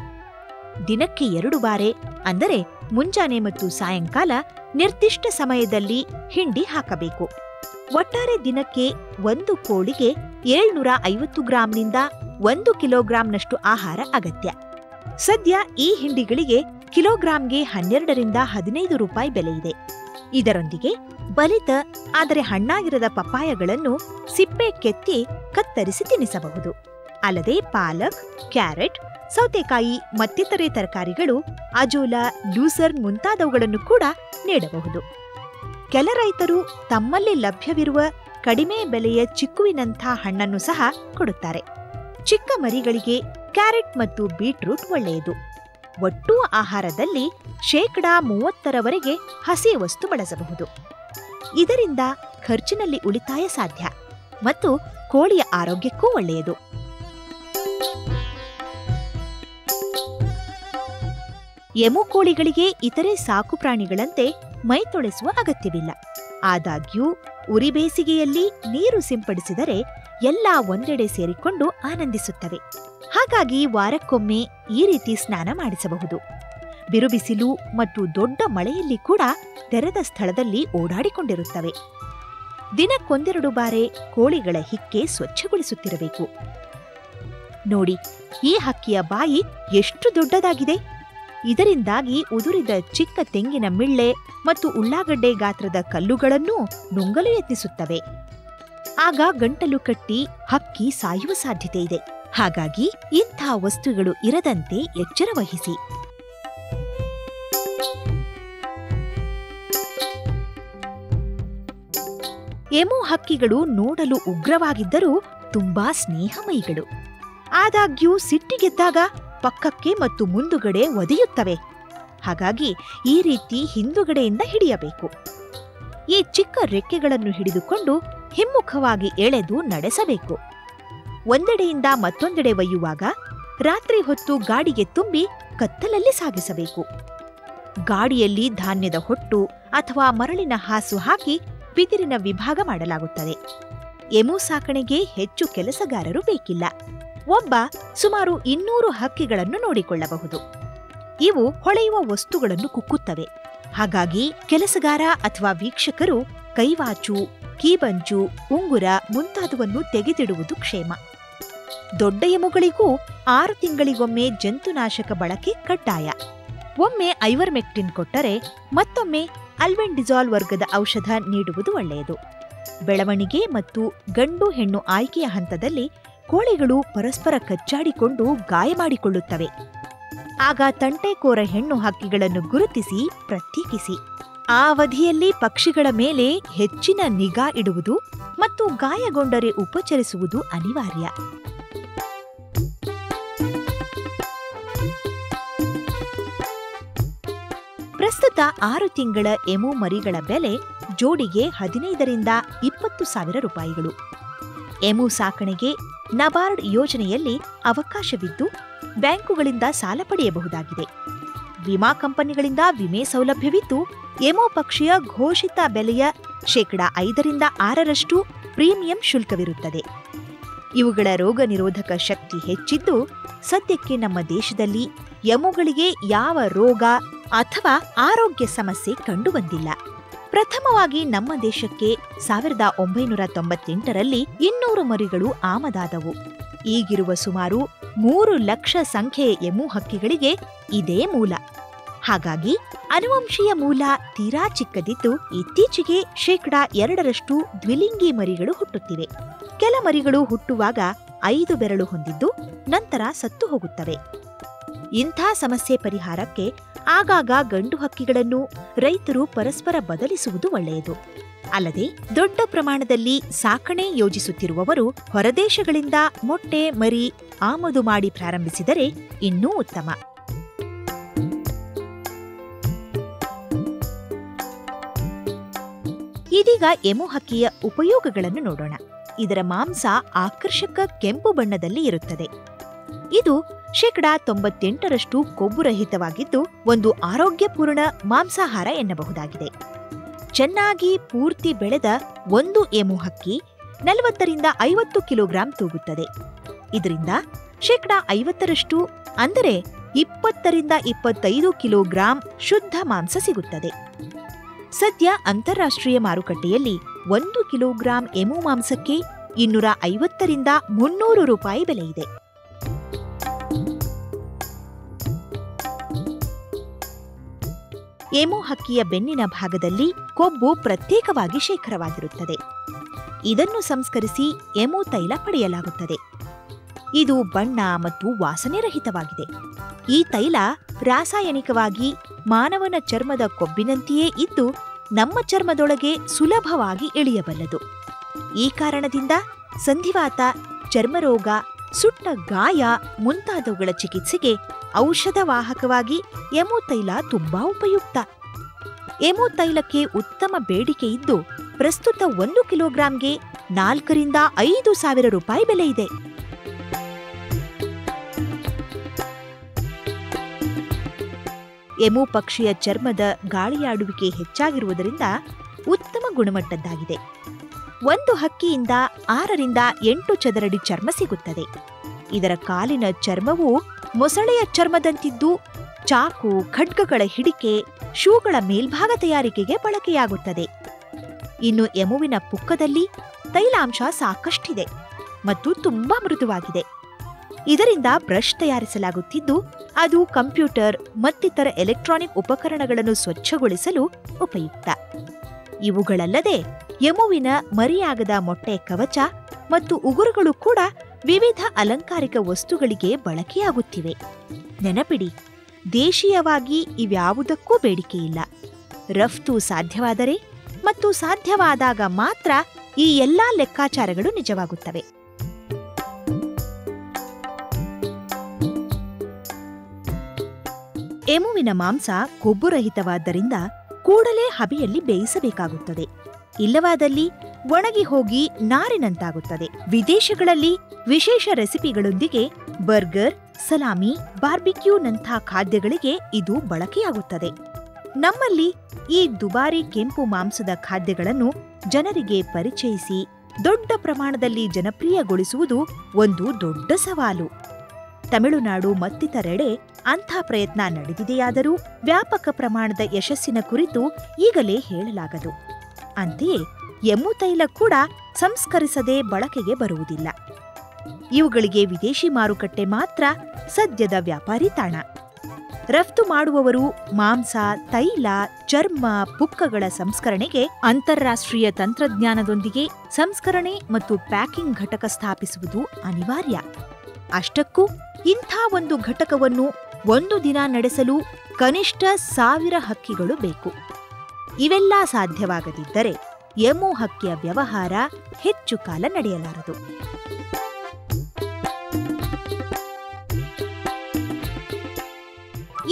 ದಿನಕ್ಕೆ ಎರಡು ಬಾರಿ, ಅಂದರೆ ಮುಂಜಾನೆ ಮತ್ತು ಸಾಯಂಕಾಲ ನಿರ್ದಿಷ್ಟ ಸಮಯದಲ್ಲಿ ಹಿಂಡಿ ಹಾಕಬೇಕು. ಒಟ್ಟಾರೆ ದಿನಕ್ಕೆ ಒಂದು ಕೋಳಿಗೆ ಏಳ್ನೂರ ಐವತ್ತು ಗ್ರಾಂನಿಂದ ಒಂದು ಕಿಲೋಗ್ರಾಂನಷ್ಟು ಆಹಾರ ಅಗತ್ಯ. ಸದ್ಯ ಈ ಹಿಂಡಿಗಳಿಗೆ ಕಿಲೋಗ್ರಾಂಗೆ ಹನ್ನೆರಡರಿಂದ ಹದಿನೈದು ರೂಪಾಯಿ ಬೆಲೆ ಇದೆ. ಇದರೊಂದಿಗೆ ಬಲಿತ ಆದರೆ ಹಣ್ಣಾಗಿರದ ಪಪ್ಪಾಯಗಳನ್ನು ಸಿಪ್ಪೆ ಕೆತ್ತಿ ಕತ್ತರಿಸಿ ತಿನ್ನಿಸಬಹುದು ಅಲ್ಲದೆ ಪಾಲಕ್, ಕ್ಯಾರೆಟ್, ಸೌತೆಕಾಯಿ, ಮತ್ತಿತರೆ ತರಕಾರಿಗಳು, ಅಜೋಲಾ ಲೂಸರ್ನ್ ಮುಂತಾದವುಗಳನ್ನು ಕೂಡ ನೀಡಬಹುದು. ಕೆಲ ರೈತರು ತಮ್ಮಲ್ಲಿ ಲಭ್ಯವಿರುವ ಕಡಿಮೆ ಬೆಲೆಯ ಚಿಕ್ಕುವಿನಂಥ ಹಣ್ಣನ್ನು ಸಹ ಕೊಡುತ್ತಾರೆ. ಚಿಕ್ಕ ಮರಿಗಳಿಗೆ ಕ್ಯಾರೆಟ್ ಮತ್ತು ಬೀಟ್ರೂಟ್ ಒಳ್ಳೆಯದು. ಒಟ್ಟು ಆಹಾರದಲ್ಲಿ ಶೇಕಡಾ ಮೂವತ್ತರವರೆಗೆ ಹಸಿ ವಸ್ತು ಬಳಸಬಹುದು. ಇದರಿಂದ ಖರ್ಚಿನಲ್ಲಿ ಉಳಿತಾಯ ಸಾಧ್ಯ ಮತ್ತು ಕೋಳಿಯ ಆರೋಗ್ಯಕ್ಕೂ ಒಳ್ಳೆಯದು. ಎಮು ಕೋಳಿಗಳಿಗೆ ಇತರೆ ಸಾಕು ಪ್ರಾಣಿಗಳಂತೆ ಮೈ ತೊಳೆಸುವ ಅಗತ್ಯವಿಲ್ಲ. ಆದಾಗ್ಯೂ, ಉರಿ ಬೇಸಿಗೆಯಲ್ಲಿ ನೀರು ಸಿಂಪಡಿಸಿದರೆ ಎಲ್ಲ ಒಂದೆಡೆ ಸೇರಿಕೊಂಡು ಆನಂದಿಸುತ್ತವೆ. ಹಾಗಾಗಿ ವಾರಕ್ಕೊಮ್ಮೆ ಈ ರೀತಿ ಸ್ನಾನ ಮಾಡಿಸಬಹುದು. ಬಿರುಬಿಸಿಲು ಮತ್ತು ದೊಡ್ಡ ಮಳೆಯಲ್ಲಿ ಕೂಡ ತೆರೆದ ಸ್ಥಳದಲ್ಲಿ ಓಡಾಡಿಕೊಂಡಿರುತ್ತವೆ. ದಿನಕ್ಕೊಂದೆರಡು ಬಾರಿ ಕೋಳಿಗಳ ಹಿಕ್ಕೆ ಸ್ವಚ್ಛಗೊಳಿಸುತ್ತಿರಬೇಕು. ನೋಡಿ, ಈ ಹಕ್ಕಿಯ ಬಾಯಿ ಎಷ್ಟು ದೊಡ್ಡದಾಗಿದೆ! ಇದರಿಂದಾಗಿ ಉದುರಿದ ಚಿಕ್ಕ ತೆಂಗಿನ ಮಿಳ್ಳೆ ಮತ್ತು ಉಳ್ಳಾಗಡ್ಡೆ ಗಾತ್ರದ ಕಲ್ಲುಗಳನ್ನೂ ನುಂಗಲು ಯತ್ನಿಸುತ್ತವೆ. ಆಗ ಗಂಟಲು ಕಟ್ಟಿ ಹಕ್ಕಿ ಸಾಯುವ ಸಾಧ್ಯತೆ ಇದೆ. ಹಾಗಾಗಿ ಇಂಥ ವಸ್ತುಗಳು ಇರದಂತೆ ಎಚ್ಚರ ವಹಿಸಿ. ಎಮು ಹಕ್ಕಿಗಳು ನೋಡಲು ಉಗ್ರವಾಗಿದ್ದರೂ ತುಂಬಾ ಸ್ನೇಹಮಯಿಗಳು. ಆದಾಗ್ಯೂ ಸಿಟ್ಟಿಗೆದ್ದಾಗ ಪಕ್ಕಕ್ಕೆ ಮತ್ತು ಮುಂದುಗಡೆ ಒದೆಯುತ್ತವೆ. ಹಾಗಾಗಿ ಈ ರೀತಿ ಹಿಂದುಗಡೆಯಿಂದ ಹಿಡಿಯಬೇಕು. ಈ ಚಿಕ್ಕ ರೆಕ್ಕೆಗಳನ್ನು ಹಿಡಿದುಕೊಂಡು ಹಿಮ್ಮುಖವಾಗಿ ಎಳೆದು ನಡೆಸಬೇಕು. ಒಂದೆಡೆಯಿಂದ ಮತ್ತೊಂದೆಡೆ ಒಯ್ಯುವಾಗ ರಾತ್ರಿ ಹೊತ್ತು ಗಾಡಿಗೆ ತುಂಬಿ ಕತ್ತಲಲ್ಲಿ ಸಾಗಿಸಬೇಕು. ಗಾಡಿಯಲ್ಲಿ ಧಾನ್ಯದ ಹೊಟ್ಟು ಅಥವಾ ಮರಳಿನ ಹಾಸು ಹಾಕಿ ಬಿದಿರಿನ ವಿಭಾಗ ಮಾಡಲಾಗುತ್ತದೆ. ಎಮು ಸಾಕಣೆಗೆ ಹೆಚ್ಚು ಕೆಲಸಗಾರರು ಬೇಕಿಲ್ಲ. ಒಬ್ಬ ಸುಮಾರು ಇನ್ನೂರು ಹಕ್ಕಿಗಳನ್ನು ನೋಡಿಕೊಳ್ಳಬಹುದು. ಇವು ಹೊಳೆಯುವ ವಸ್ತುಗಳನ್ನು ಕುಕ್ಕುತ್ತವೆ. ಹಾಗಾಗಿ ಕೆಲಸಗಾರ ಅಥವಾ ವೀಕ್ಷಕರು ಕೈವಾಚು, ಕೀಬಂಚು, ಉಂಗುರ ಮುಂತಾದವನ್ನು ತೆಗೆದಿಡುವುದು ಕ್ಷೇಮ. ದೊಡ್ಡ ಎಮುಗಳಿಗೂ ಆರು ತಿಂಗಳಿಗೊಮ್ಮೆ ಜಂತುನಾಶಕ ಬಳಕೆ ಕಡ್ಡಾಯ. ಒಮ್ಮೆ ಐವರ್ಮೆಕ್ಟಿನ್ ಕೊಟ್ಟರೆ ಮತ್ತೊಮ್ಮೆ ಅಲ್ವೆಂಡಿಸಾಲ್ ವರ್ಗದ ಔಷಧ ನೀಡುವುದು ಒಳ್ಳೆಯದು. ಬೆಳವಣಿಗೆ ಮತ್ತು ಗಂಡು ಹೆಣ್ಣು ಆಯ್ಕೆಯ ಹಂತದಲ್ಲಿ ಕೋಳಿಗಳು ಪರಸ್ಪರ ಕಚ್ಚಾಡಿಕೊಂಡು ಗಾಯ ಮಾಡಿಕೊಳ್ಳುತ್ತವೆ. ಆಗ ತಂಟೆಕೋರ ಹೆಣ್ಣು ಹಕ್ಕಿಗಳನ್ನು ಗುರುತಿಸಿ ಪ್ರತ್ಯೇಕಿಸಿ. ಆ ಅವಧಿಯಲ್ಲಿ ಪಕ್ಷಿಗಳ ಮೇಲೆ ಹೆಚ್ಚಿನ ನಿಗಾ ಇಡುವುದು ಮತ್ತು ಗಾಯಗೊಂಡರೆ ಉಪಚರಿಸುವುದು ಅನಿವಾರ್ಯ. ಪ್ರಸ್ತುತ ಆರು ತಿಂಗಳ ಎಮು ಮರಿಗಳ ಬೆಲೆ ಜೋಡಿಗೆ ಹದಿನೈದರಿಂದ ಇಪ್ಪತ್ತು ಸಾವಿರ ರೂಪಾಯಿಗಳು. ಎಮು ಸಾಕಣೆಗೆ ನಬಾರ್ಡ್ ಯೋಜನೆಯಲ್ಲಿ ಅವಕಾಶವಿದ್ದು ಬ್ಯಾಂಕುಗಳಿಂದ ಸಾಲ ಪಡೆಯಬಹುದಾಗಿದೆ. ವಿಮಾ ಕಂಪನಿಗಳಿಂದ ವಿಮೆ ಸೌಲಭ್ಯವಿದ್ದು ಎಮು ಪಕ್ಷಿಯ ಘೋಷಿತ ಬೆಲೆಯ ಶೇಕಡ ಐದರಿಂದ ಆರರಷ್ಟು ಪ್ರೀಮಿಯಂ ಶುಲ್ಕವಿರುತ್ತದೆ. ಇವುಗಳ ರೋಗ ನಿರೋಧಕ ಶಕ್ತಿ ಹೆಚ್ಚಿದ್ದು ಸದ್ಯಕ್ಕೆ ನಮ್ಮ ದೇಶದಲ್ಲಿ ಯಮುಗಳಿಗೆ ಯಾವ ರೋಗ ಅಥವಾ ಆರೋಗ್ಯ ಸಮಸ್ಯೆ ಕಂಡುಬಂದಿಲ್ಲ. ಪ್ರಥಮವಾಗಿ ನಮ್ಮ ದೇಶಕ್ಕೆ ಸಾವಿರದ ಒಂಬೈನೂರ ತೊಂಬತ್ತೆಂಟರಲ್ಲಿ ಇನ್ನೂರು ಮರಿಗಳು ಆಮದಾದವು. ಈಗಿರುವ ಸುಮಾರು ಮೂರು ಲಕ್ಷ ಸಂಖ್ಯೆಯ ಎಮು ಹಕ್ಕಿಗಳಿಗೆ ಇದೇ ಮೂಲ. ಹಾಗಾಗಿ ಅನುವಂಶೀಯ ಮೂಲ ತೀರಾ ಚಿಕ್ಕದಿದ್ದು ಇತ್ತೀಚೆಗೆ ಶೇಕಡಾ ಎರಡರಷ್ಟು ದ್ವಿಲಿಂಗಿ ಮರಿಗಳು ಹುಟ್ಟುತ್ತಿವೆ. ಕೆಲ ಮರಿಗಳು ಹುಟ್ಟುವಾಗ ಐದು ಬೆರಳು ಹೊಂದಿದ್ದು ನಂತರ ಸತ್ತು ಹೋಗುತ್ತವೆ. ಇಂಥ ಸಮಸ್ಯೆ ಪರಿಹಾರಕ್ಕೆ ಆಗಾಗ ಗಂಡು ಹಕ್ಕಿಗಳನ್ನು ರೈತರು ಪರಸ್ಪರ ಬದಲಿಸುವುದು ಒಳ್ಳೆಯದು. ಅಲ್ಲದೆ ದೊಡ್ಡ ಪ್ರಮಾಣದಲ್ಲಿ ಸಾಕಣೆ ಯೋಜಿಸುತ್ತಿರುವವರು ಹೊರದೇಶಗಳಿಂದ ಮೊಟ್ಟೆ, ಮರಿ, ಆಮದು ಮಾಡಿ ಪ್ರಾರಂಭಿಸಿದರೆ ಇನ್ನೂ ಉತ್ತಮ. ಇದೀಗ ಎಮು ಹಕ್ಕಿಯ ಉಪಯೋಗಗಳನ್ನು ನೋಡೋಣ. ಇದರ ಮಾಂಸ ಆಕರ್ಷಕ ಕೆಂಪು ಬಣ್ಣದಲ್ಲಿ ಇರುತ್ತದೆ. ಇದು ಶೇಕಡಾ ತೊಂಬತ್ತೆಂಟರಷ್ಟು ಕೊಬ್ಬುರಹಿತವಾಗಿದ್ದು, ಒಂದು ಆರೋಗ್ಯಪೂರ್ಣ ಮಾಂಸಾಹಾರ ಎನ್ನಬಹುದಾಗಿದೆ. ಚೆನ್ನಾಗಿ ಪೂರ್ತಿ ಬೆಳೆದ ಒಂದು ಏಮು ಹಕ್ಕಿ ನಲವತ್ತರಿಂದ ಐವತ್ತು ಕಿಲೋಗ್ರಾಂ ತೂಗುತ್ತದೆ. ಇದರಿಂದ ಶೇಕಡಾ ಐವತ್ತರಷ್ಟು, ಅಂದರೆ ಇಪ್ಪತ್ತರಿಂದ ಇಪ್ಪತ್ತೈದು ಕಿಲೋಗ್ರಾಂ ಶುದ್ಧ ಮಾಂಸ ಸಿಗುತ್ತದೆ. ಸದ್ಯ ಅಂತಾರಾಷ್ಟ್ರೀಯ ಮಾರುಕಟ್ಟೆಯಲ್ಲಿ ಒಂದು ಕಿಲೋಗ್ರಾಂ ಎಮು ಮಾಂಸಕ್ಕೆ ಇನ್ನೂರ ಐವತ್ತರಿಂದ ಮುನ್ನೂರು ರೂಪಾಯಿ ಬೆಲೆ ಇದೆ. ಎಮು ಹಕ್ಕಿಯ ಬೆನ್ನಿನ ಭಾಗದಲ್ಲಿ ಕೊಬ್ಬು ಪ್ರತ್ಯೇಕವಾಗಿ ಶೇಖರವಾಗಿರುತ್ತದೆ. ಇದನ್ನು ಸಂಸ್ಕರಿಸಿ ಎಮೋ ತೈಲ ಪಡೆಯಲಾಗುತ್ತದೆ. ಇದು ಬಣ್ಣ ಮತ್ತು ವಾಸನೆ ರಹಿತವಾಗಿದೆ. ಈ ತೈಲ ರಾಸಾಯನಿಕವಾಗಿ ಮಾನವನ ಚರ್ಮದ ಕೊಬ್ಬಿನಂತೆಯೇ ಇದ್ದು ನಮ್ಮ ಚರ್ಮದೊಳಗೆ ಸುಲಭವಾಗಿ ಇಳಿಯಬಲ್ಲದು. ಈ ಕಾರಣದಿಂದ ಸಂಧಿವಾತ ಚರ್ಮರೋಗ ಸುಟ್ಟ ಗಾಯ ಮುಂತಾದವುಗಳ ಚಿಕಿತ್ಸೆಗೆ ಔಷಧವಾಹಕವಾಗಿ ಎಮು ತೈಲ ತುಂಬಾ ಉಪಯುಕ್ತ. ಎಮು ತೈಲಕ್ಕೆ ಉತ್ತಮ ಬೇಡಿಕೆ ಇದ್ದು, ಪ್ರಸ್ತುತ ಒಂದು ಕಿಲೋಗ್ರಾಂಗೆ ನಾಲ್ಕರಿಂದ ಐದು ಸಾವಿರ ರೂಪಾಯಿ ಬೆಲೆ ಇದೆ. ಎಮು ಪಕ್ಷಿಯ ಚರ್ಮದ ಗಾಳಿಯಾಡುವಿಕೆ ಹೆಚ್ಚಾಗಿರುವುದರಿಂದ ಉತ್ತಮ ಗುಣಮಟ್ಟದ್ದಾಗಿದೆ. ಒಂದು ಹಕ್ಕಿಯಿಂದ ಆರರಿಂದ ಎಂಟು ಚದರಡಿ ಚರ್ಮ ಸಿಗುತ್ತದೆ. ಇದರ ಕಾಲಿನ ಚರ್ಮವು ಮೊಸಳೆಯ ಚರ್ಮದಂತಿದ್ದು ಚಾಕು, ಖಡ್ಗಗಳ ಹಿಡಿಕೆ, ಶೂಗಳ ಮೇಲ್ಭಾಗ ತಯಾರಿಕೆಗೆ ಬಳಕೆಯಾಗುತ್ತದೆ. ಇನ್ನು ಎಮುವಿನ ಪುಕ್ಕದಲ್ಲಿ ತೈಲಾಂಶ ಸಾಕಷ್ಟಿದೆ ಮತ್ತು ತುಂಬಾ ಮೃದುವಾಗಿದೆ. ಇದರಿಂದ ಬ್ರಷ್ ತಯಾರಿಸಲಾಗುತ್ತಿದ್ದು, ಅದು ಕಂಪ್ಯೂಟರ್ ಮತ್ತಿತರ ಎಲೆಕ್ಟ್ರಾನಿಕ್ ಉಪಕರಣಗಳನ್ನು ಸ್ವಚ್ಛಗೊಳಿಸಲು ಉಪಯುಕ್ತ. ಇವುಗಳಲ್ಲದೆ ಯಮುವಿನ ಮರಿಯಾಗದ ಮೊಟ್ಟೆ ಕವಚ ಮತ್ತು ಉಗುರುಗಳು ಕೂಡ ವಿವಿಧ ಅಲಂಕಾರಿಕ ವಸ್ತುಗಳಿಗೆ ಬಳಕೆಯಾಗುತ್ತಿವೆ. ನೆನಪಿಡಿ, ದೇಶೀಯವಾಗಿ ಇವ್ಯಾವುದಕ್ಕೂ ಬೇಡಿಕೆಯಿಲ್ಲ. ರಫ್ತು ಸಾಧ್ಯವಾದರೆ ಮತ್ತು ಸಾಧ್ಯವಾದಾಗ ಮಾತ್ರ ಈ ಎಲ್ಲಾ ಲೆಕ್ಕಾಚಾರಗಳು ನಿಜವಾಗುತ್ತವೆ. ಎಮುವಿನ ಮಾಂಸ ಕೊಬ್ಬುರಹಿತವಾದ್ದರಿಂದ ಕೂಡಲೇ ಹಬೆಯಲ್ಲಿ ಬೇಯಿಸಬೇಕಾಗುತ್ತದೆ. ಇಲ್ಲವಾದಲ್ಲಿ ಒಣಗಿ ಹೋಗಿ ನಾರಿನಂತಾಗುತ್ತದೆ. ವಿದೇಶಗಳಲ್ಲಿ ವಿಶೇಷ ರೆಸಿಪಿಗಳೊಂದಿಗೆ ಬರ್ಗರ್, ಸಲಾಮಿ ಬಾರ್ಬಿಕ್ಯೂನಂಥ ಖಾದ್ಯಗಳಿಗೆ ಇದು ಬಳಕೆಯಾಗುತ್ತದೆ. ನಮ್ಮಲ್ಲಿ ಈ ದುಬಾರಿ ಕೆಂಪು ಮಾಂಸದ ಖಾದ್ಯಗಳನ್ನು ಜನರಿಗೆ ಪರಿಚಯಿಸಿ ದೊಡ್ಡ ಪ್ರಮಾಣದಲ್ಲಿ ಜನಪ್ರಿಯಗೊಳಿಸುವುದು ಒಂದು ದೊಡ್ಡ ಸವಾಲು. ತಮಿಳುನಾಡು ಮತ್ತಿತರೆಡೆ ಅಂಥ ಪ್ರಯತ್ನ ನಡೆದಿದೆಯಾದರೂ ವ್ಯಾಪಕ ಪ್ರಮಾಣದ ಯಶಸ್ಸಿನ ಕುರಿತು ಈಗಲೇ ಹೇಳಲಾಗದು. ಅಂತೆಯೇ ಎಮ್ಮು ತೈಲ ಕೂಡ ಸಂಸ್ಕರಿಸದೆ ಬಳಕೆಗೆ ಬರುವುದಿಲ್ಲ. ಇವುಗಳಿಗೆ ವಿದೇಶಿ ಮಾರುಕಟ್ಟೆ ಮಾತ್ರ ಸದ್ಯದ ವ್ಯಾಪಾರಿ ತಾಣ. ರಫ್ತು ಮಾಡುವವರು ಮಾಂಸ, ತೈಲ, ಚರ್ಮ, ಪುಕ್ಕಗಳ ಸಂಸ್ಕರಣೆಗೆ ಅಂತಾರಾಷ್ಟ್ರೀಯ ತಂತ್ರಜ್ಞಾನದೊಂದಿಗೆ ಸಂಸ್ಕರಣೆ ಮತ್ತು ಪ್ಯಾಕಿಂಗ್ ಘಟಕ ಸ್ಥಾಪಿಸುವುದು ಅನಿವಾರ್ಯ. ಅಷ್ಟಕ್ಕೂ ಇಂಥ ಒಂದು ಘಟಕವನ್ನು ಒಂದು ದಿನ ನಡೆಸಲು ಕನಿಷ್ಠ ಸಾವಿರ ಹಕ್ಕಿಗಳು ಬೇಕು. ಇವೆಲ್ಲ ಸಾಧ್ಯವಾಗದಿದ್ದರೆ ಎಮು ಹಕ್ಕಿಯ ವ್ಯವಹಾರ ಹೆಚ್ಚು ಕಾಲ ನಡೆಯಲಾರದು.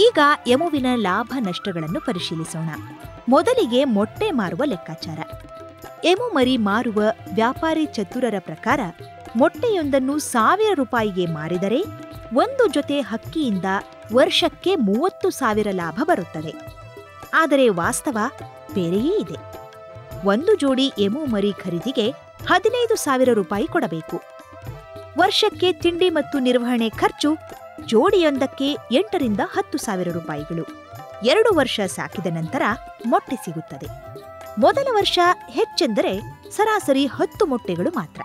ಈಗ ಎಮುವಿನ ಲಾಭ ನಷ್ಟಗಳನ್ನು ಪರಿಶೀಲಿಸೋಣ. ಮೊದಲಿಗೆ ಮೊಟ್ಟೆ ಮಾರುವ ಲೆಕ್ಕಾಚಾರ. ಎಮು ಮರಿ ಮಾರುವ ವ್ಯಾಪಾರಿ ಚತುರರ ಪ್ರಕಾರ ಮೊಟ್ಟೆಯೊಂದನ್ನು ಸಾವಿರ ರೂಪಾಯಿಗೆ ಮಾರಿದರೆ ಒಂದು ಜೊತೆ ಹಕ್ಕಿಯಿಂದ ವರ್ಷಕ್ಕೆ ಮೂವತ್ತು ಸಾವಿರ ಲಾಭ ಬರುತ್ತದೆ. ಆದರೆ ವಾಸ್ತವ ಬೇರೆಯೇ ಇದೆ. ಒಂದು ಜೋಡಿ ಎಮು ಮರಿ ಖರೀದಿಗೆ ಹದಿನೈದು ಸಾವಿರ ರೂಪಾಯಿ ಕೊಡಬೇಕು. ವರ್ಷಕ್ಕೆ ತಿಂಡಿ ಮತ್ತು ನಿರ್ವಹಣೆ ಖರ್ಚು ಜೋಡಿಯೊಂದಕ್ಕೆ ಎಂಟರಿಂದ ಹತ್ತು ಸಾವಿರ ರೂಪಾಯಿಗಳು. ಎರಡು ವರ್ಷ ಸಾಕಿದ ನಂತರ ಮೊಟ್ಟೆ ಸಿಗುತ್ತದೆ. ಮೊದಲ ವರ್ಷ ಹೆಚ್ಚೆಂದರೆ ಸರಾಸರಿ ಹತ್ತು ಮೊಟ್ಟೆಗಳು ಮಾತ್ರ.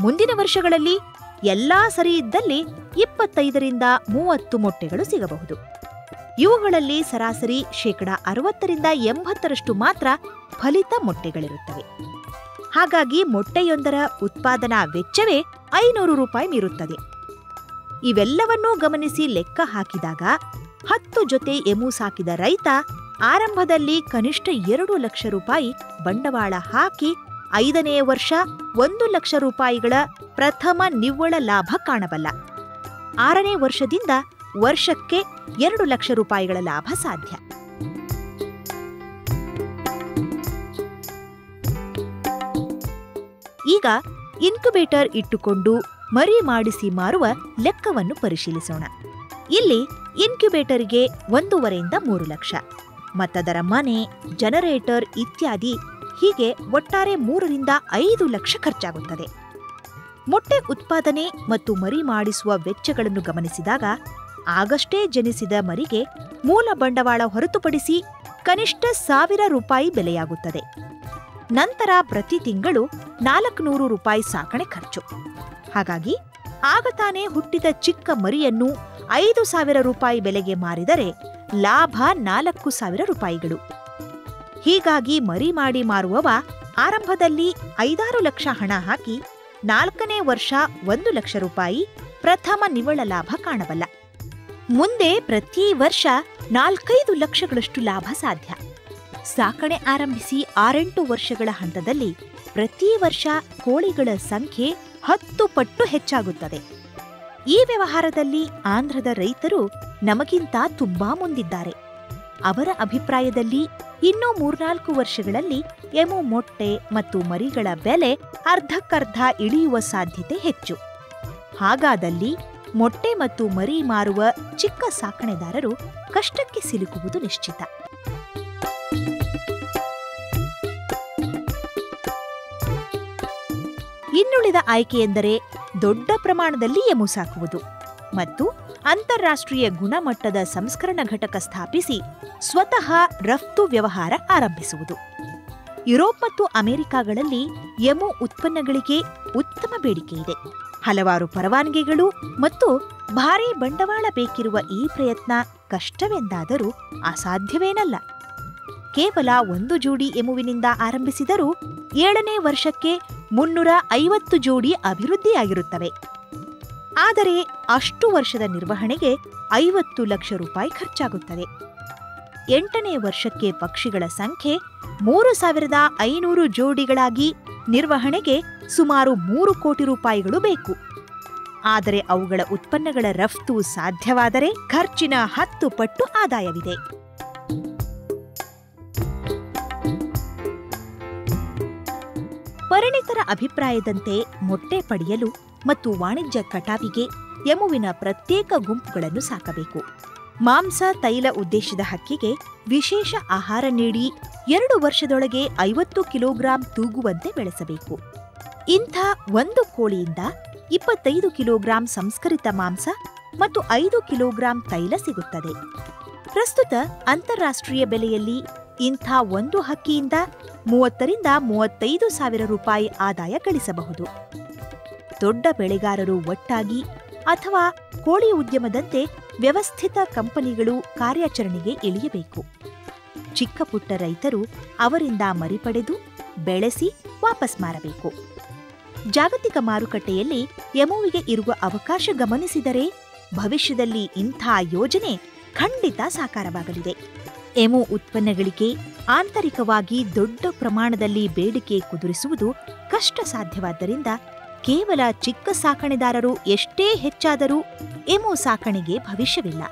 ಮುಂದಿನ ವರ್ಷಗಳಲ್ಲಿ ಎಲ್ಲಾ ಸರಿ ಇದ್ದಲ್ಲಿ ಇಪ್ಪತ್ತೈದರಿಂದ ಮೂವತ್ತು ಮೊಟ್ಟೆಗಳು ಸಿಗಬಹುದು. ಇವುಗಳಲ್ಲಿ ಸರಾಸರಿ ಶೇಕಡ ಅರವತ್ತರಿಂದ ಎಂಬತ್ತರಷ್ಟು ಮಾತ್ರ ಫಲಿತ ಮೊಟ್ಟೆಗಳಿರುತ್ತವೆ. ಹಾಗಾಗಿ ಮೊಟ್ಟೆಯೊಂದರ ಉತ್ಪಾದನಾ ವೆಚ್ಚವೇ ಐನೂರು ರೂಪಾಯಿ ಮೀರುತ್ತದೆ. ಇವೆಲ್ಲವನ್ನೂ ಗಮನಿಸಿ ಲೆಕ್ಕ ಹಾಕಿದಾಗ ಹತ್ತು ಜೊತೆ ಎಮು ಸಾಕಿದ ರೈತ ಆರಂಭದಲ್ಲಿ ಕನಿಷ್ಠ ಎರಡು ಲಕ್ಷ ರೂಪಾಯಿ ಬಂಡವಾಳ ಹಾಕಿ ಐದನೇ ವರ್ಷ ಒಂದು ಲಕ್ಷ ರೂಪಾಯಿಗಳ ಪ್ರಥಮ ನಿವ್ವಳ ಲಾಭ ಕಾಣಬಲ್ಲ. ಆರನೇ ವರ್ಷದಿಂದ ವರ್ಷಕ್ಕೆ ಎರಡು ಲಕ್ಷ ರೂಪಾಯಿಗಳ ಲಾಭ ಸಾಧ್ಯ. ಈಗ ಇನ್ಕ್ಯುಬೇಟರ್ ಇಟ್ಟುಕೊಂಡು ಮರಿ ಮಾಡಿಸಿ ಮಾರುವ ಲೆಕ್ಕವನ್ನು ಪರಿಶೀಲಿಸೋಣ. ಇಲ್ಲಿ ಇನ್ಕ್ಯುಬೇಟರ್ಗೆ ಒಂದೂವರೆಯಿಂದ ಮೂರು ಲಕ್ಷ. ಮತ್ತದರ ಮನೆ, ಜನರೇಟರ್ ಇತ್ಯಾದಿ ಹೀಗೆ ಒಟ್ಟಾರೆ ಮೂರರಿಂದ ಐದು ಲಕ್ಷ ಖರ್ಚಾಗುತ್ತದೆ. ಮೊಟ್ಟೆ ಉತ್ಪಾದನೆ ಮತ್ತು ಮರಿ ಮಾಡಿಸುವ ವೆಚ್ಚಗಳನ್ನು ಗಮನಿಸಿದಾಗ ಆಗಷ್ಟೇ ಜನಿಸಿದ ಮರಿಗೆ ಮೂಲ ಬಂಡವಾಳ ಹೊರತುಪಡಿಸಿ ಕನಿಷ್ಠ ಸಾವಿರ ರೂಪಾಯಿ ಬೆಲೆಯಾಗುತ್ತದೆ. ನಂತರ ಪ್ರತಿ ತಿಂಗಳು ನಾಲ್ಕುನೂರು ರೂಪಾಯಿ ಸಾಕಣೆ ಖರ್ಚು. ಹಾಗಾಗಿ ಆಗ ತಾನೇ ಹುಟ್ಟಿದ ಚಿಕ್ಕ ಮರಿಯನ್ನು ಐದು ಸಾವಿರ ರೂಪಾಯಿ ಬೆಲೆಗೆ ಮಾರಿದರೆ ಲಾಭ ನಾಲ್ಕು ಸಾವಿರ ರೂಪಾಯಿಗಳು. ಹೀಗಾಗಿ ಮರಿ ಮಾಡಿ ಮಾರುವವ ಆರಂಭದಲ್ಲಿ ಐದಾರು ಲಕ್ಷ ಹಣ ಹಾಕಿ ನಾಲ್ಕನೇ ವರ್ಷ ಒಂದು ಲಕ್ಷ ರೂಪಾಯಿ ಪ್ರಥಮ ನಿವ್ವಳ ಲಾಭ ಕಾಣಬಲ್ಲ. ಮುಂದೆ ಪ್ರತಿ ವರ್ಷ ನಾಲ್ಕೈದು ಲಕ್ಷಗಳಷ್ಟು ಲಾಭ ಸಾಧ್ಯ. ಸಾಕಣೆ ಆರಂಭಿಸಿ ಆರೆಂಟು ವರ್ಷಗಳ ಹಂತದಲ್ಲಿ ಪ್ರತಿ ವರ್ಷ ಕೋಳಿಗಳ ಸಂಖ್ಯೆ ಹತ್ತು ಪಟ್ಟು ಹೆಚ್ಚಾಗುತ್ತದೆ. ಈ ವ್ಯವಹಾರದಲ್ಲಿ ಆಂಧ್ರದ ರೈತರು ನಮಗಿಂತ ತುಂಬಾ ಮುಂದಿದ್ದಾರೆ. ಅವರ ಅಭಿಪ್ರಾಯದಲ್ಲಿ ಇನ್ನೂ ಮೂರ್ನಾಲ್ಕು ವರ್ಷಗಳಲ್ಲಿ ಎಮು ಮೊಟ್ಟೆ ಮತ್ತು ಮರಿಗಳ ಬೆಲೆ ಅರ್ಧಕ್ಕರ್ಧ ಇಳಿಯುವ ಸಾಧ್ಯತೆ ಹೆಚ್ಚು. ಹಾಗಾದಲ್ಲಿ ಮೊಟ್ಟೆ ಮತ್ತು ಮರಿ ಮಾರುವ ಚಿಕ್ಕ ಸಾಕಣೆದಾರರು ಕಷ್ಟಕ್ಕೆ ಸಿಲುಕುವುದು ನಿಶ್ಚಿತ. ಇನ್ನುಳಿದ ಆಯ್ಕೆಯೆಂದರೆ ದೊಡ್ಡ ಪ್ರಮಾಣದಲ್ಲಿ ಎಮು ಸಾಕುವುದು ಮತ್ತು ಅಂತಾರಾಷ್ಟ್ರೀಯ ಗುಣಮಟ್ಟದ ಸಂಸ್ಕರಣ ಘಟಕ ಸ್ಥಾಪಿಸಿ ಸ್ವತಃ ರಫ್ತು ವ್ಯವಹಾರ ಆರಂಭಿಸುವುದು. ಯುರೋಪ್ ಮತ್ತು ಅಮೆರಿಕಾಗಳಲ್ಲಿ ಎಮು ಉತ್ಪನ್ನಗಳಿಗೆ ಉತ್ತಮ ಬೇಡಿಕೆ ಇದೆ. ಹಲವಾರು ಪರವಾನಗಿಗಳು ಮತ್ತು ಭಾರೀ ಬಂಡವಾಳ ಬೇಕಿರುವ ಈ ಪ್ರಯತ್ನ ಕಷ್ಟವೆಂದಾದರೂ ಅಸಾಧ್ಯವೇನಲ್ಲ. ಕೇವಲ ಒಂದು ಜೋಡಿ ಎಮುವಿನಿಂದ ಆರಂಭಿಸಿದರೂ ಏಳನೇ ವರ್ಷಕ್ಕೆ ಮುನ್ನೂರ ಐವತ್ತು ಜೋಡಿ ಅಭಿವೃದ್ಧಿಯಾಗಿರುತ್ತವೆ. ಆದರೆ ಅಷ್ಟು ವರ್ಷದ ನಿರ್ವಹಣೆಗೆ ಐವತ್ತು ಲಕ್ಷ ರೂಪಾಯಿ ಖರ್ಚಾಗುತ್ತದೆ. ಎಂಟನೇ ವರ್ಷಕ್ಕೆ ಪಕ್ಷಿಗಳ ಸಂಖ್ಯೆ ಮೂರು ಸಾವಿರದ ಐನೂರು ಜೋಡಿಗಳಾಗಿ ನಿರ್ವಹಣೆಗೆ ಸುಮಾರು ಮೂರು ಕೋಟಿ ರೂಪಾಯಿಗಳು ಬೇಕು. ಆದರೆ ಅವುಗಳ ಉತ್ಪನ್ನಗಳ ರಫ್ತು ಸಾಧ್ಯವಾದರೆ ಖರ್ಚಿನ ಹತ್ತು ಪಟ್ಟು ಆದಾಯವಿದೆ. ಪರಿಣಿತರ ಅಭಿಪ್ರಾಯದಂತೆ ಮೊಟ್ಟೆ ಪಡೆಯಲು ಮತ್ತು ವಾಣಿಜ್ಯ ಕಟಾವಿಗೆ ಯಮುವಿನ ಪ್ರತ್ಯೇಕ ಗುಂಪುಗಳನ್ನು ಸಾಕಬೇಕು. ಮಾಂಸ, ತೈಲ ಉದ್ದೇಶದ ಹಕ್ಕಿಗೆ ವಿಶೇಷ ಆಹಾರ ನೀಡಿ ಎರಡು ವರ್ಷದೊಳಗೆ ಐವತ್ತು ಕಿಲೋಗ್ರಾಂ ತೂಗುವಂತೆ ಬೆಳೆಸಬೇಕು. ಇಂಥ ಒಂದು ಕೋಳಿಯಿಂದ ಇಪ್ಪತ್ತೈದು ಕಿಲೋಗ್ರಾಂ ಸಂಸ್ಕರಿತ ಮಾಂಸ ಮತ್ತು ಐದು ಕಿಲೋಗ್ರಾಂ ತೈಲ ಸಿಗುತ್ತದೆ. ಪ್ರಸ್ತುತ ಅಂತಾರಾಷ್ಟ್ರೀಯ ಬೆಲೆಯಲ್ಲಿ ಇಂಥ ಒಂದು ಹಕ್ಕಿಯಿಂದ ಮೂವತ್ತರಿಂದ ಮೂವತ್ತೈದು ಸಾವಿರ ರೂಪಾಯಿ ಆದಾಯ ಗಳಿಸಬಹುದು. ದೊಡ್ಡ ಬೆಳೆಗಾರರು ಒಟ್ಟಾಗಿ ಅಥವಾ ಕೋಳಿ ಉದ್ಯಮದಂತೆ ವ್ಯವಸ್ಥಿತ ಕಂಪನಿಗಳು ಕಾರ್ಯಾಚರಣೆಗೆ ಇಳಿಯಬೇಕು. ಚಿಕ್ಕ ಪುಟ್ಟ ರೈತರು ಅವರಿಂದ ಮರಿಪಡೆದು ಬೆಳೆಸಿ ವಾಪಸ್ ಮಾರಬೇಕು. ಜಾಗತಿಕ ಮಾರುಕಟ್ಟೆಯಲ್ಲಿ ಎಮುವಿಗೆ ಇರುವ ಅವಕಾಶ ಗಮನಿಸಿದರೆ ಭವಿಷ್ಯದಲ್ಲಿ ಇಂಥ ಯೋಜನೆ ಖಂಡಿತ ಸಾಕಾರವಾಗಲಿದೆ. ಎಮು ಉತ್ಪನ್ನಗಳಿಗೆ ಆಂತರಿಕವಾಗಿ ದೊಡ್ಡ ಪ್ರಮಾಣದಲ್ಲಿ ಬೇಡಿಕೆ ಕುದುರಿಸುವುದು ಕಷ್ಟ ಸಾಧ್ಯವಾದ್ದರಿಂದ ಕೇವಲ ಚಿಕ್ಕ ಸಾಕಣೆದಾರರು ಎಷ್ಟೇ ಹೆಚ್ಚಾದರೂ ಎಮು ಸಾಕಣೆಗೆ ಭವಿಷ್ಯವಿಲ್ಲ.